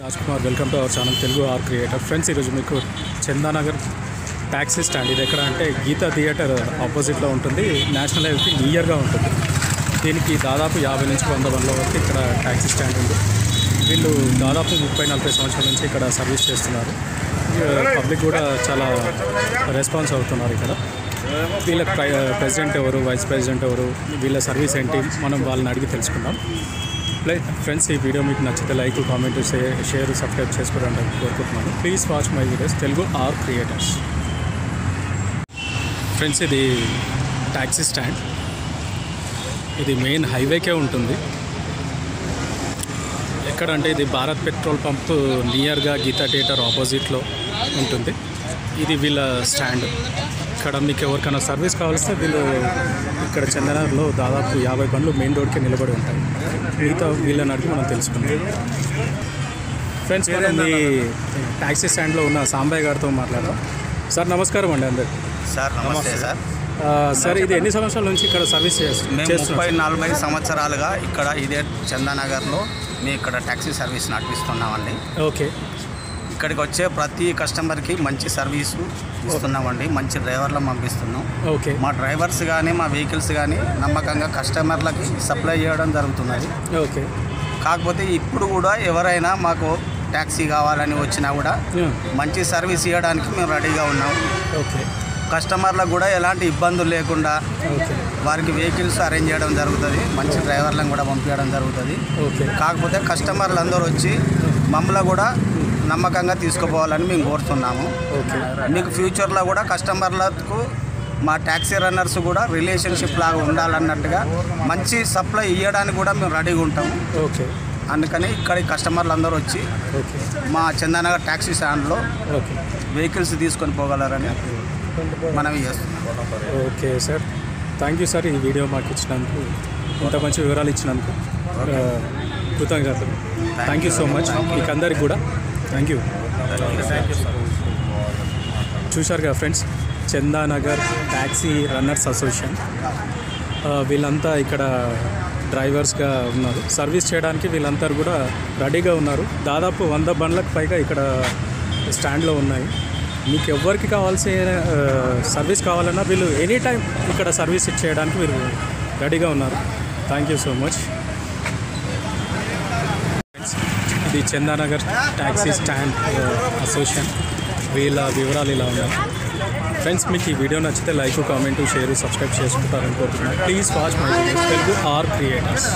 Raj Kumar welcome to our channel Telugu R creator. Friends ఈరోజు మీకు Chandanagar taxi stand ఇది ఎక్కడ అంటే గీతా థియేటర్ ఆపోజిట్లో ఉంటుంది. నేషనల్ హైవేకి నియర్గా ఉంటుంది. దీనికి దాదాపు యాభై నుంచి వంద వందల వరకు ఇక్కడ ట్యాక్సీ స్టాండ్ ఉంది. వీళ్ళు దాదాపు ముప్పై నలభై సంవత్సరాల నుంచి ఇక్కడ సర్వీస్ చేస్తున్నారు. పబ్లిక్ కూడా చాలా రెస్పాన్స్ అవుతున్నారు ఇక్కడ. వీళ్ళ ప్రెసిడెంట్ ఎవరు వైస్ ప్రెసిడెంట్ ఎవరు వీళ్ళ సర్వీస్ ఏంటి? మనం వాళ్ళని అడిగి తెలుసుకుందాం. ఫ్రెండ్స్ ఈ వీడియో మీకు నచ్చితే లైక్ కామెంట్ షేర్ సబ్స్క్రైబ్ చేసుకోవడానికి కోరుకుంటున్నాను. Please watch my videos Telugu are creators friends ఇది ట్యాక్సీ స్టాండ్ ఇది మెయిన్ హైవేకే ఉంటుంది. ఎక్కడంటే ఇది భారత్ పెట్రోల్ పంప్ నియర్గా గీతా థియేటర్ ఆపోజిట్లో ఉంటుంది. ఇది వీళ్ళ స్టాండ్ ఇక్కడ మీకు ఎవరికైనా సర్వీస్ కావాల్స్తే వీళ్ళు ఇక్కడ చందనగర్లో దాదాపు యాభై బండ్లు మెయిన్ రోడ్కే నిలబడి ఉంటాయి. మిగతా వీళ్ళని అడిగి మనం తెలుసుకుందాం. ఫ్రెండ్స్ మనం ఈ ట్యాక్సీ స్టాండ్లో ఉన్న సాంబయ్య గారితో మాట్లాడదాం. సార్ నమస్కారం అండి అందరికి. సార్ నమస్తే సార్. సార్ ఇది ఎన్ని సంవత్సరాల నుంచి ఇక్కడ సర్వీస్ మేము ముప్పై నలభై సంవత్సరాలుగా ఇక్కడ ఇదే చందానగర్లో మేము ఇక్కడ ట్యాక్సీ సర్వీస్ నడిపిస్తున్నామండి. ఓకే. ఇక్కడికి వచ్చే ప్రతి కస్టమర్కి మంచి సర్వీసు ఇస్తున్నామండి. మంచి డ్రైవర్లను పంపిస్తున్నాం. ఓకే. మా డ్రైవర్స్ కానీ మా వెహికల్స్ కానీ నమ్మకంగా కస్టమర్లకి సప్లై చేయడం జరుగుతున్నది. ఓకే. కాకపోతే ఇప్పుడు కూడా ఎవరైనా మాకు ట్యాక్సీ కావాలని వచ్చినా కూడా. మంచి సర్వీస్ ఇవ్వడానికి మేము రెడీగా ఉన్నాం. ఓకే. కస్టమర్లకు కూడా ఎలాంటి ఇబ్బందులు లేకుండా వారికి వెహికల్స్ అరేంజ్ చేయడం జరుగుతుంది. మంచి డ్రైవర్లను కూడా పంపించడం జరుగుతుంది. ఓకే. కాకపోతే కస్టమర్లు అందరూ వచ్చి మమ్మల్ని కూడా నమ్మకంగా తీసుకుపోవాలని మేము కోరుతున్నాము. ఓకే. మీకు ఫ్యూచర్లో కూడా కస్టమర్లకు మా ట్యాక్సీ రన్నర్స్ కూడా రిలేషన్షిప్ లాగా ఉండాలన్నట్టుగా మంచి సప్లై ఇవ్వడానికి కూడా మేము రెడీగా ఉంటాము. ఓకే. అందుకని ఇక్కడ కస్టమర్లు అందరూ వచ్చి ఓకే. మా చందానగర్ ట్యాక్సీ స్టాండ్లో ఓకే. వెహికల్స్ తీసుకొని పోగలరని మనవి చేస్తున్నాం. Okay sir. Thank you sir ఈ వీడియో మాకు ఇచ్చినందుకు. ఇంత మంచి వివరాలు ఇచ్చినందుకు. కృతజ్ఞతలు. Thank you so much. మీకు అందరికి కూడా థ్యాంక్ యూ చూశారు కదా friends? Chandanagar taxi runners association వీళ్ళంతా ఇక్కడ డ్రైవర్స్గా ఉన్నారు. సర్వీస్ చేయడానికి వీళ్ళంతా కూడా రెడీగా ఉన్నారు. దాదాపు వంద బండ్లకు పైగా ఇక్కడ స్టాండ్లో ఉన్నాయి. మీకు ఎవరికి కావాల్సిన సర్వీస్ కావాలన్నా వీళ్ళు ఎనీ టైం ఇక్కడ సర్వీస్ చేయడానికి వీళ్ళు రెడీగా ఉన్నారు. థ్యాంక్ యూ సో మచ్ ఇది చందానగర్ ట్యాక్సీ స్టాండ్ అసోసియేషన్. వీళ్ళ వివరాలు ఇలా ఉన్నాయి. ఫ్రెండ్స్ మీకు ఈ వీడియో నచ్చితే లైక్ కామెంట్ షేర్ సబ్స్క్రైబ్ చేసుకుంటారని కోరుతున్నాను please watch my Telugu R creators